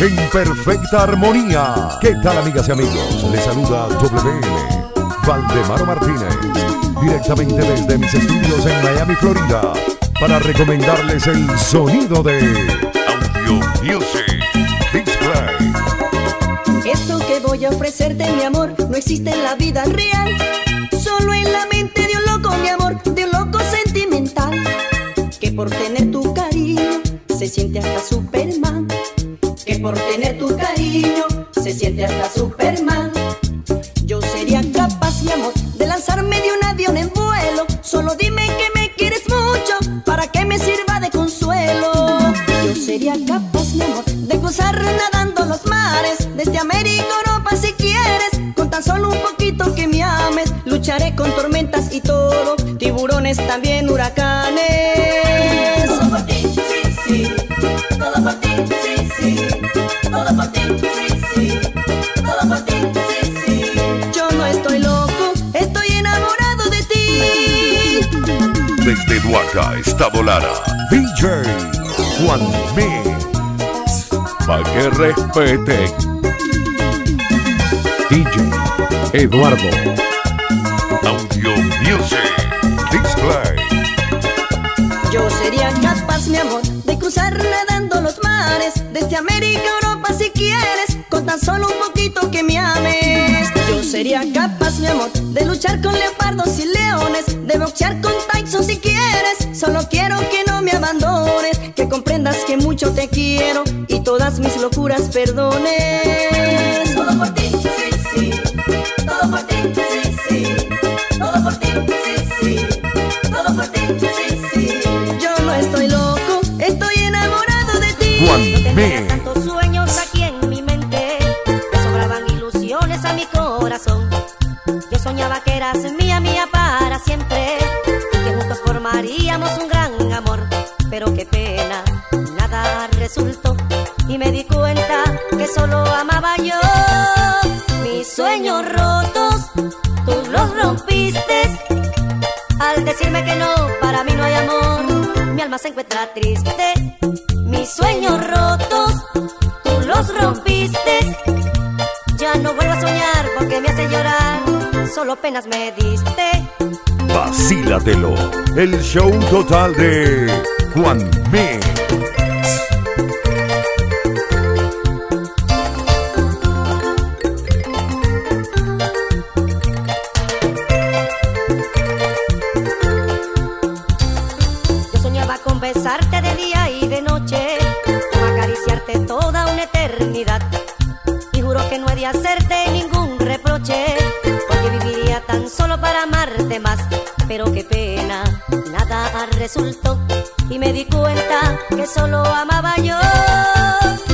en perfecta armonía. ¿Qué tal amigas y amigos? Les saluda WM Valdemaro Martínez, directamente desde mis estudios en Miami, Florida, para recomendarles el sonido de Audio Music Display. Esto que voy a ofrecerte, mi amor, no existe en la vida real. Solo en la mente de un loco, mi amor, de un loco sentimental. Que por tener tu cariño se siente hasta Superman. Por tener tu cariño se siente hasta Superman. Yo sería capaz, mi amor, de lanzarme de un avión en vuelo. Solo dime que me quieres mucho para que me sirva de consuelo. Yo sería capaz, mi amor, de cruzar nadando los mares. Desde América a Europa si quieres. Con tan solo un poquito que me ames. Lucharé con tormentas y todo. Tiburones también, huracanes. Duaca, Estado Lara, DJ Juan Mix. Pa' que respeten. DJ Eduardo. Audio Music Display. Yo sería capaz, mi amor, de cruzar nadando los mares. Desde América a Europa si quieres. Con tan solo un poquito que me ames. Yo sería capaz, mi amor, de luchar con leopardos y leones. De boxear con. Solo quiero que no me abandones. Que comprendas que mucho te quiero. Y todas mis locuras perdones. Todo por ti, sí, sí. Todo por ti, sí, sí. Todo por ti, sí, sí. Todo por ti, sí, sí. Yo no estoy loco, estoy enamorado de ti. Juan Yo me diste. Vacílatelo. El show total de Juan Mix. Resultó. Y me di cuenta que solo amaba yo.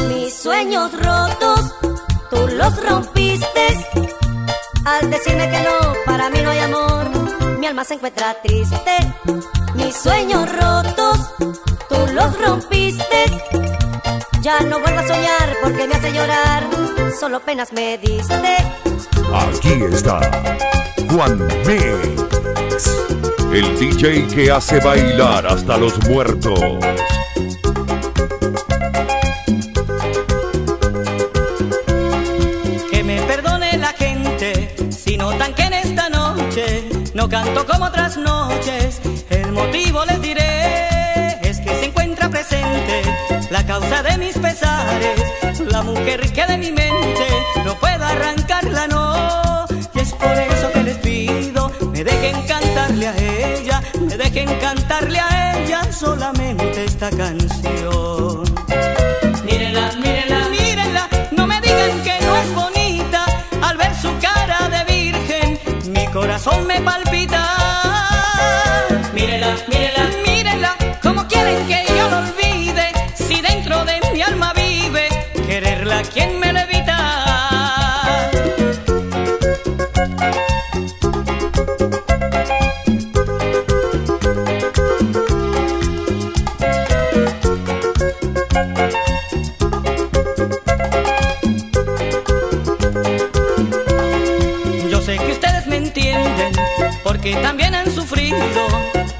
Mis sueños rotos, tú los rompiste. Al decirme que no, para mí no hay amor, mi alma se encuentra triste. Mis sueños rotos, tú los rompiste. Ya no vuelvo a soñar porque me hace llorar, solo penas me diste. Aquí está Juan Mix. El DJ que hace bailar hasta los muertos. Que me perdone la gente si notan que en esta noche no canto como otras noches. El motivo les diré es que se encuentra presente la causa de mis pesares, la mujer que de mi mente no puedo arrancarla, no. Dejen cantarle a ella, me dejen cantarle a ella solamente esta canción.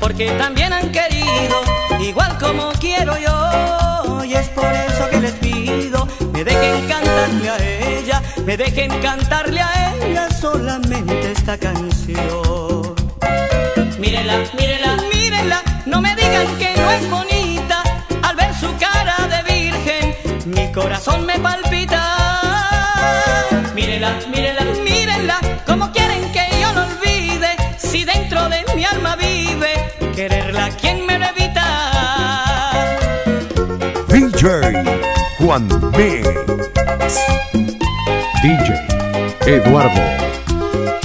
Porque también han querido, igual como quiero yo. Y es por eso que les pido, me dejen cantarle a ella, me dejen cantarle a ella solamente esta canción. Mírenla, mírenla, mírenla, no me digan que no es bonita, al ver su cara de virgen, mi corazón me palpita. Mírenla, mírenla, mírenla, Juan Mix. DJ Eduardo.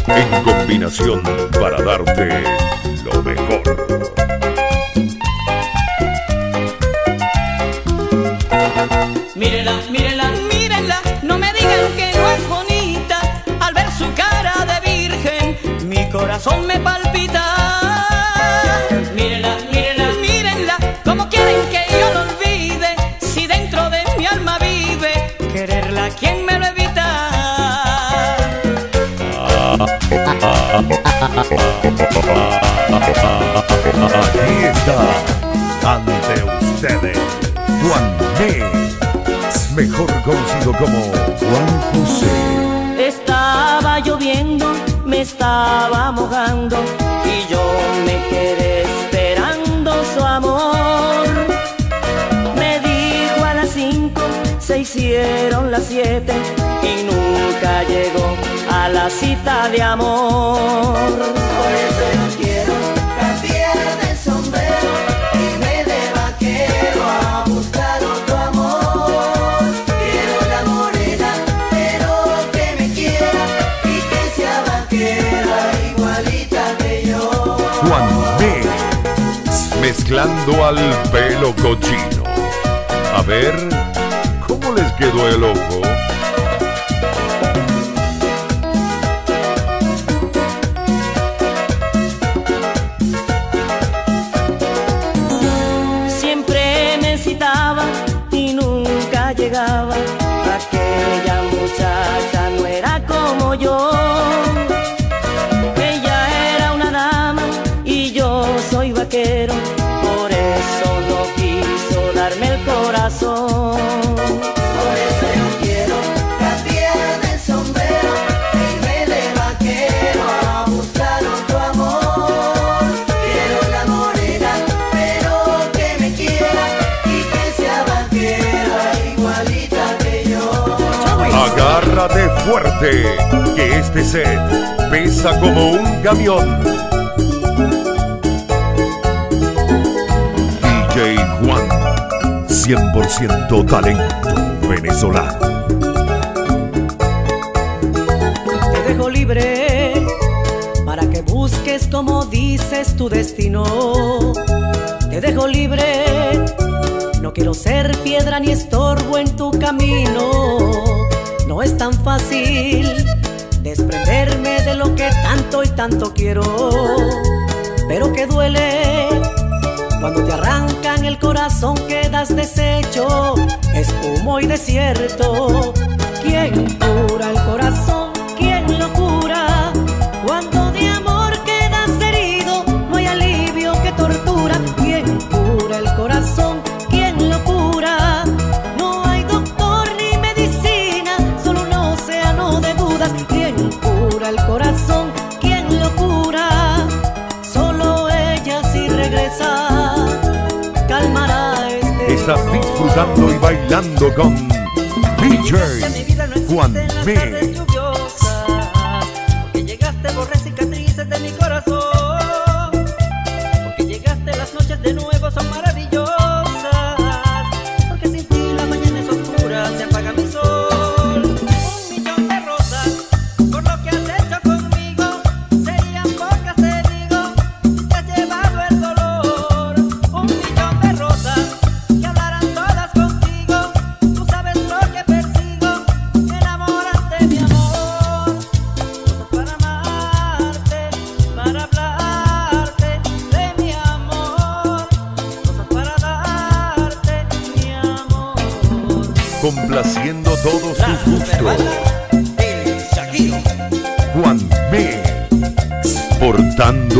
En combinación para darte Aquí está, ante ustedes, Juan Mix, mejor conocido como Juan José. Estaba lloviendo, me estaba mojando y yo me quedé esperando su amor. Me dijo a las cinco, se hicieron las siete y nunca llegó a la cita de amor. Por eso yo quiero cambiar de sombrero Irme de vaquero a buscar otro amor Quiero la morena, pero que me quiera Y que sea vaquera, igualita que yo Juan Mix, mezclando al pelo cochino. A ver, ¿cómo les quedó el ojo? Fuerte, que este set pesa como un camión. DJ Juan, 100% talento venezolano. Te dejo libre para que busques como dices tu destino. Te dejo libre, no quiero ser piedra ni estorbo en tu camino. No es tan fácil desprenderme de lo que tanto y tanto quiero, pero que duele. Cuando te arrancan el corazón quedas deshecho, es humo y desierto. ¿Quién cura el corazón? ¿Quién lo cura? Estás disfrutando y bailando con DJ Juan Mix.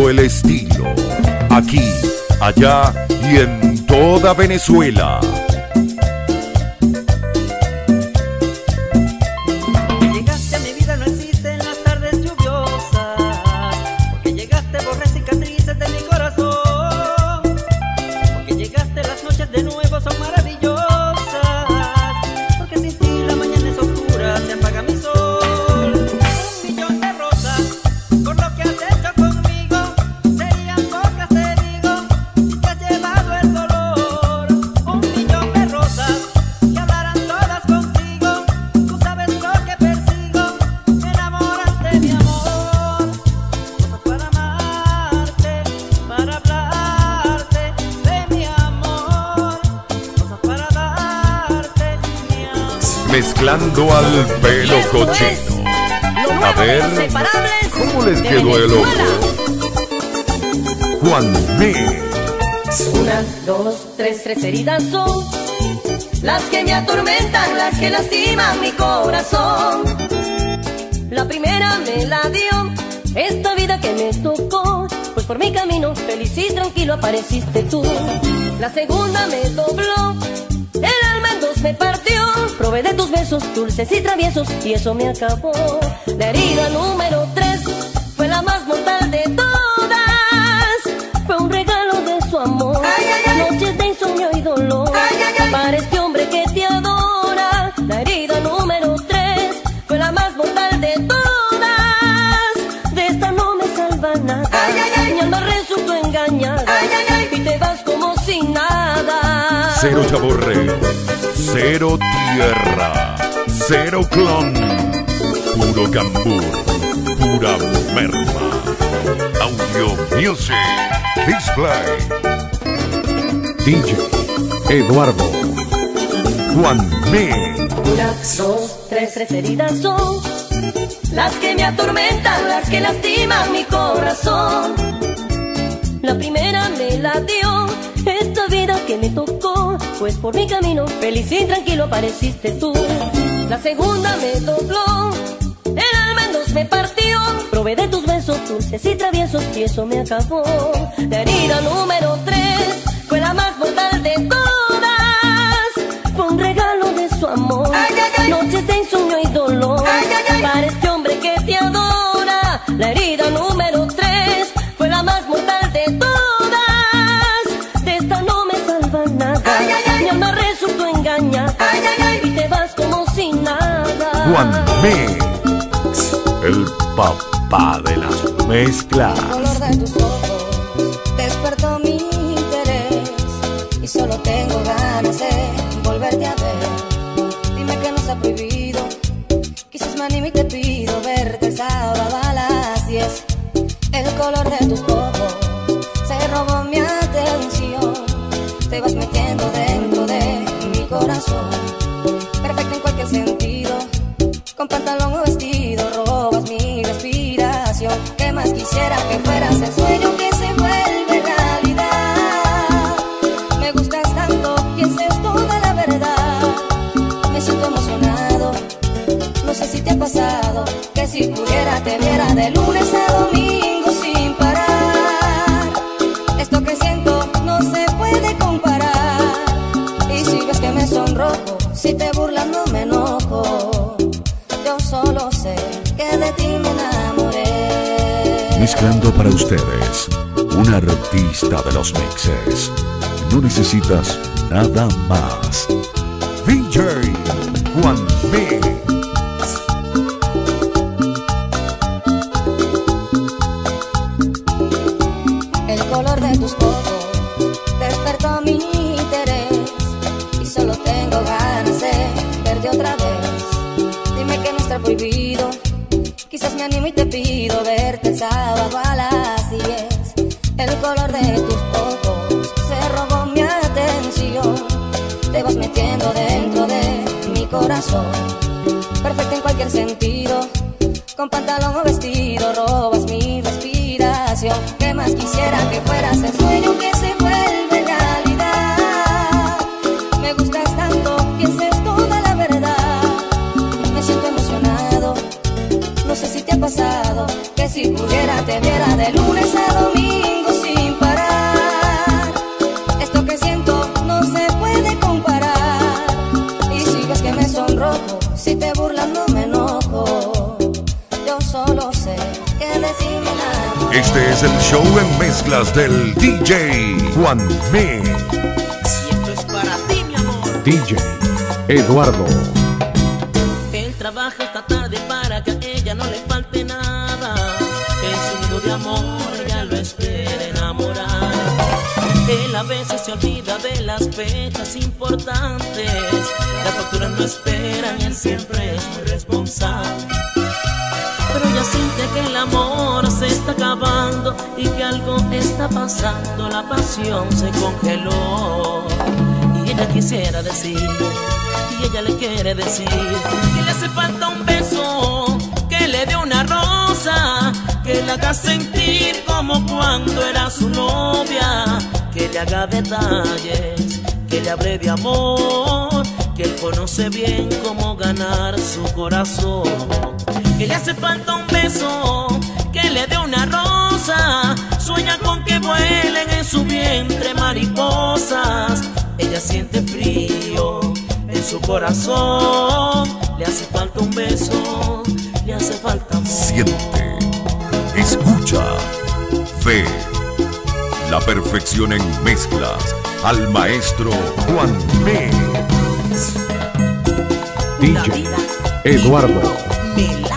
El estilo. Aquí, allá y en toda Venezuela. Lo A ver, ¿cómo les quedó el ojo? Juan Mix. Una, dos, tres, tres heridas son las que me atormentan, las que lastiman mi corazón. La primera me la dio esta vida que me tocó, pues por mi camino feliz y tranquilo apareciste tú. La segunda me dobló, el alma en dos me partió. De tus besos dulces y traviesos y eso me acabó. La herida número tres fue la más mortal de todas. Fue un regalo de su amor. Ay, ay, ay. Noches de insomnio y dolor. Ay, ay, ay. Para este hombre que te adora. La herida número tres fue la más mortal de todas. De esta no me salva nada. Ay, ay, ay. Mi alma resultó engañada. Ay, ay, ay. Y te vas como sin nada. Cero chaborre, cero tierra, cero clon, puro cambur, pura merma. Audio Music Display. DJ Eduardo Juan Mix. Una, dos, tres, tres heridas son las que me atormentan, las que lastiman mi corazón. La primera me la dio que me tocó, pues por mi camino feliz y tranquilo apareciste tú. La segunda me dobló, el alma en dos me partió. Probé de tus besos dulces y traviesos y eso me acabó. La herida número tres fue la más mortal de todas. Fue un regalo de su amor. Ay, ay, ay. Noches de insomnio y dolor. Para este hombre que te adora. La herida número Juan Mix. El papá de las mezclas. Ustedes, un artista de los mixes. No necesitas nada más. DJ Juan Mix. El color de tus ojos despertó mi interés y solo tengo ganas de verte otra vez. Dime que no está prohibido, quizás me animo y te pido verte corazón, perfecto en cualquier sentido. Con pantalón o vestido robas mi respiración. ¿Qué más quisiera que fueras el sueño que se vuelve Este es el show en mezclas del DJ Juan Mix. Y esto es para ti, mi amor. DJ Eduardo. Él trabaja esta tarde para que a ella no le falte nada. En su nido de amor ella lo espera enamorar. Él a veces se olvida de las fechas importantes. Las facturas no esperan, él siempre es muy responsable. Pero ella siente que el amor y que algo está pasando, la pasión se congeló. Y ella quisiera decir, y ella le quiere decir que le hace falta un beso, que le dé una rosa, que le haga sentir como cuando era su novia, que le haga detalles, que le hable de amor, que él conoce bien cómo ganar su corazón, que le hace falta un beso, que le dé una rosa, sueña con que vuelen en su vientre mariposas, ella siente frío en su corazón, le hace falta un beso, le hace falta amor. Siente, escucha, ve la perfección en mezclas al maestro Juan Mix. DJ Eduardo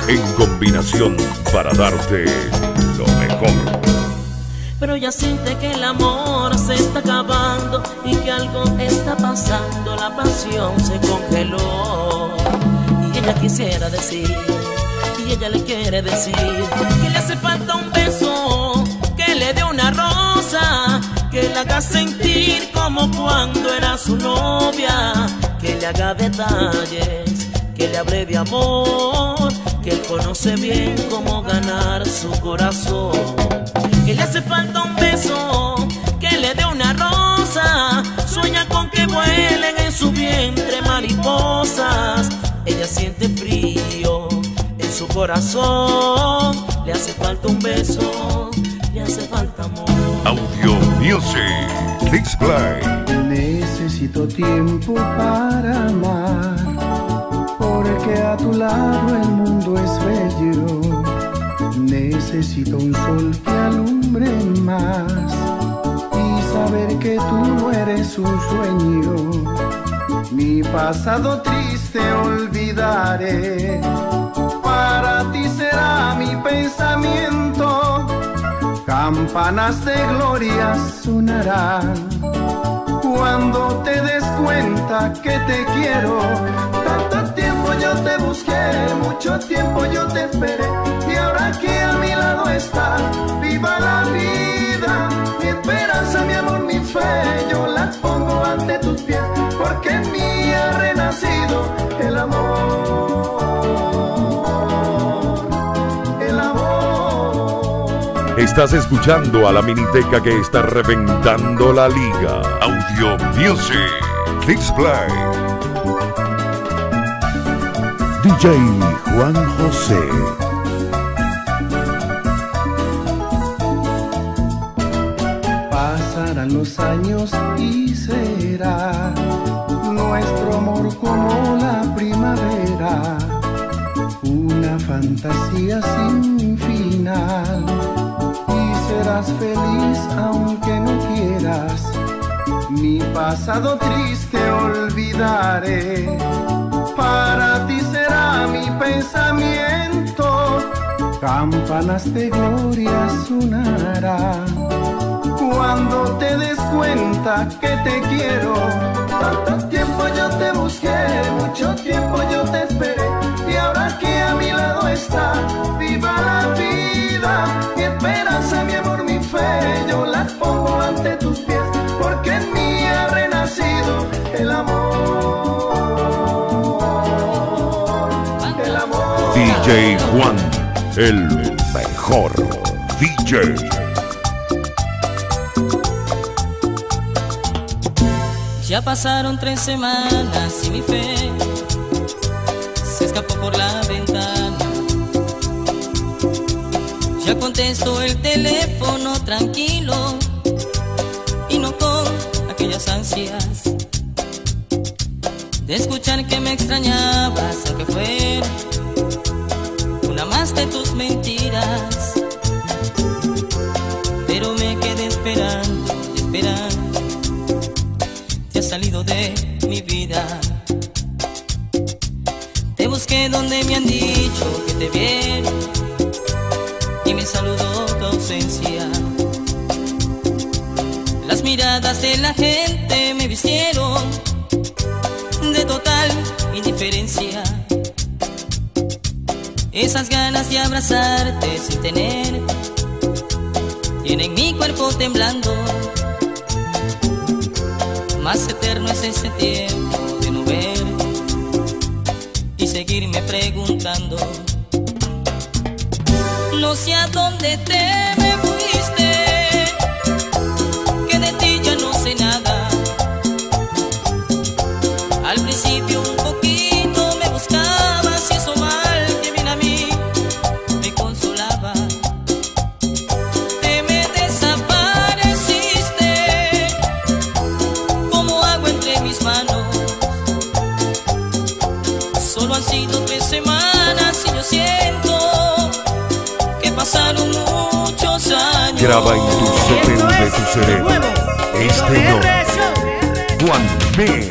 en combinación para darte lo mejor. Pero ya siente que el amor se está acabando y que algo está pasando, la pasión se congeló. Y ella quisiera decir, y ella le quiere decir, que le hace falta un beso, que le dé una rosa, que le haga sentir como cuando era su novia, que le haga detalles, que le hable de amor, que él conoce bien cómo ganar su corazón. Que le hace falta un beso, que le dé una rosa, sueña con que vuelen en su vientre mariposas, ella siente frío en su corazón, le hace falta un beso, le hace falta amor. Audio Music, Click Play. Necesito tiempo para amar, porque a tu lado el mundo es bello. Necesito un sol que alumbre más y saber que tú no eres un sueño. Mi pasado triste olvidaré, para ti será mi pensamiento. Campanas de gloria sonarán cuando te des cuenta que te quiero. Tiempo yo te busqué, mucho tiempo yo te esperé. Y ahora que a mi lado está, viva la vida. Mi esperanza, mi amor, mi fe, yo las pongo ante tus pies. Porque en mí ha renacido el amor. El amor. Estás escuchando a la miniteca que está reventando la liga. Audio Music, Click Play. DJ Juan José. Pasarán los años y será nuestro amor como la primavera, una fantasía sin final. Y serás feliz aunque no quieras, mi pasado triste olvidaré. Para pensamiento, campanas de gloria sonarán cuando te des cuenta que te quiero. Tanto tiempo yo te busqué, mucho tiempo yo te esperé. Y ahora que a mi lado está, DJ Juan, el mejor DJ. Ya pasaron tres semanas y mi fe se escapó por la ventana. Ya contesto el teléfono tranquilo y no con aquellas ansias de escuchar que me extrañabas, aunque fuera mentiras. Pero me quedé esperando, esperando te has salido de mi vida. Te busqué donde me han dicho que te vieron y me saludó tu ausencia. Las miradas de la gente me vistieron de total indiferencia. Esas ganas de abrazarte sin tener Tienen mi cuerpo temblando. Más eterno es este tiempo de no ver Y seguirme preguntando. No sé a dónde te Graba en tu CPU de tu cerebro. Este no. Juan B.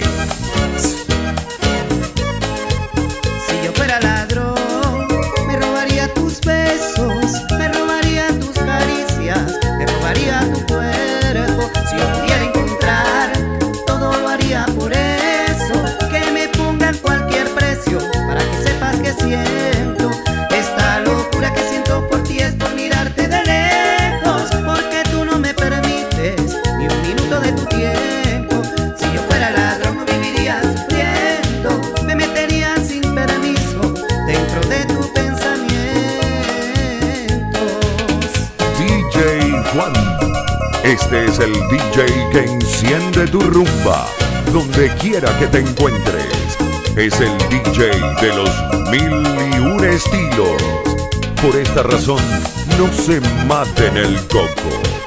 Enciende tu rumba, donde quiera que te encuentres. Es el DJ de los mil y un estilos. Por esta razón, no se maten el coco.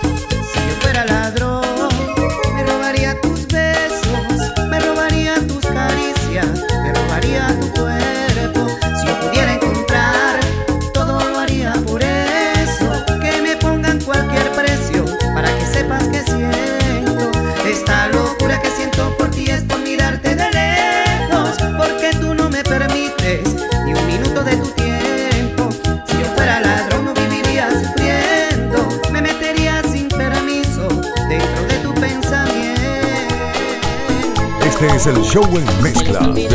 es el show en mezcla de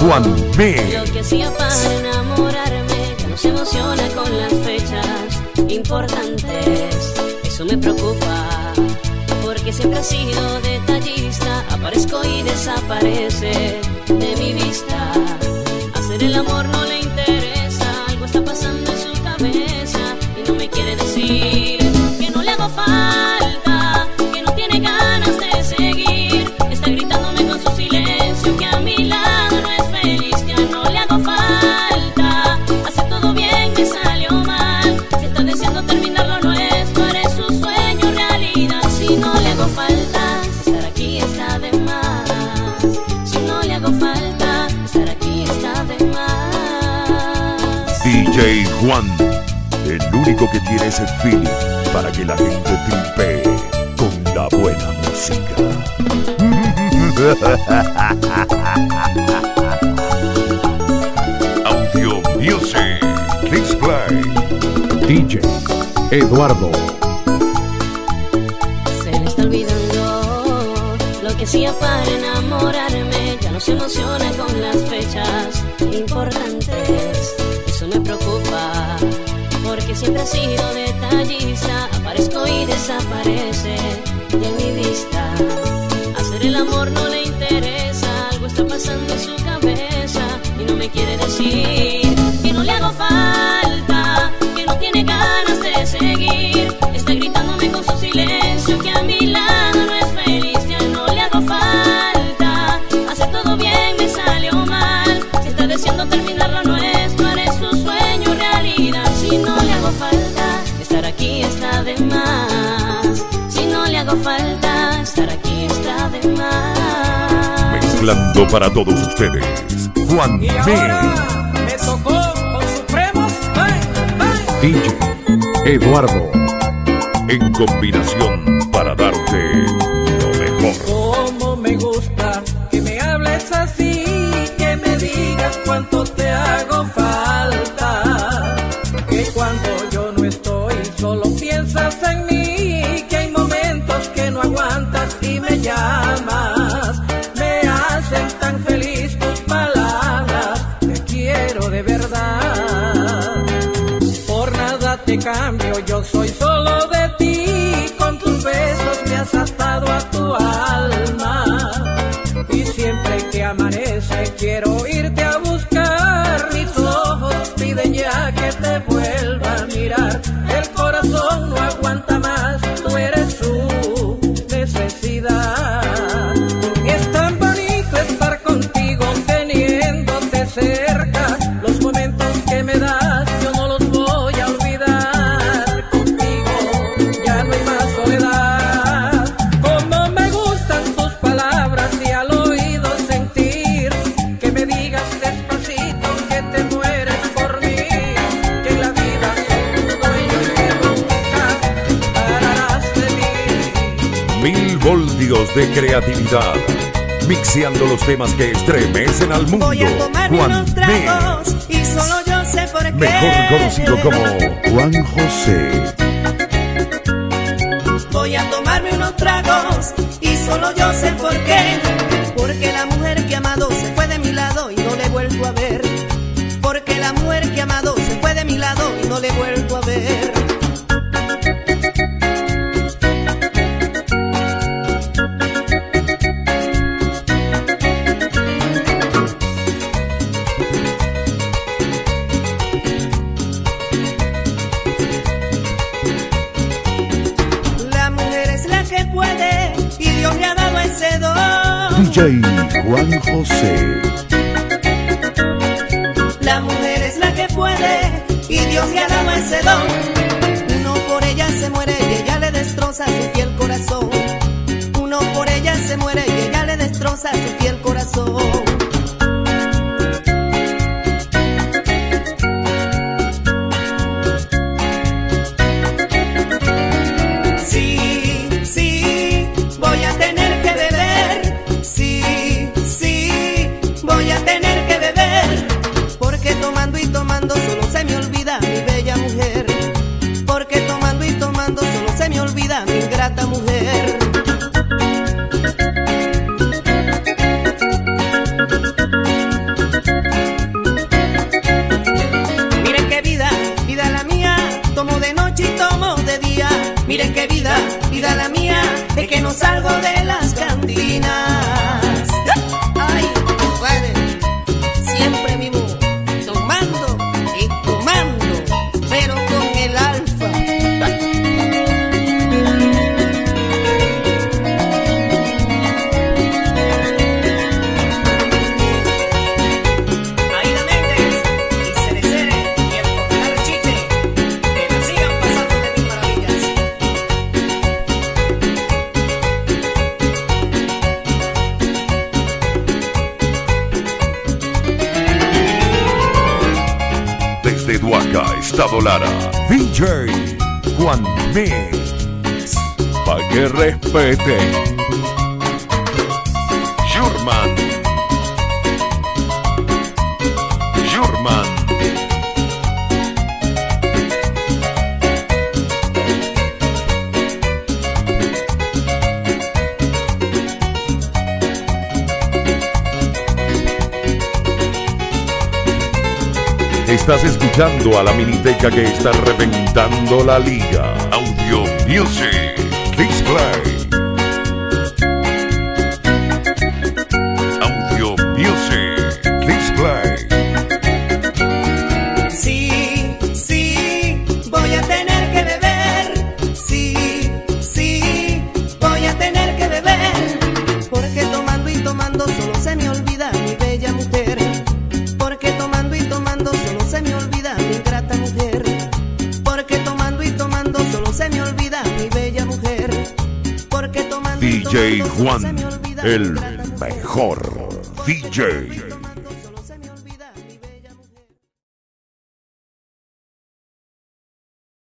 Juan B. Lo que hacía para enamorarme, que nos emociona con las fechas importantes. Eso me preocupa, porque siempre he sido detallista. Aparezco y desaparece DJ Juan, el único que tiene ese feeling para que la gente tripee con la buena música. Audio Music, please. DJ Eduardo. Se le está olvidando lo que hacía para enamorar hablando para todos ustedes, Juan y ahora me tocó con DJ Eduardo, en combinación para darte estudios de creatividad. Mixeando los temas que estremecen al mundo. Voy a tomarme Juan unos tragos y solo yo sé por qué. Mejor conocido como Juan José. Voy a tomarme unos tragos y solo yo sé por qué. Porque la mujer que amado se fue de mi lado y no le he vuelto a ver. Porque la mujer que amado se fue de mi lado y no le he vuelto a ver. Juan José. La mujer es la que puede y Dios le ha dado ese don. Uno por ella se muere y ella le destroza su fiel corazón. Uno por ella se muere y ella le destroza su fiel corazón. Mix. Pa' que respete. Estás escuchando a la miniteca que está reventando la liga. Audio Music. Please el mejor DJ.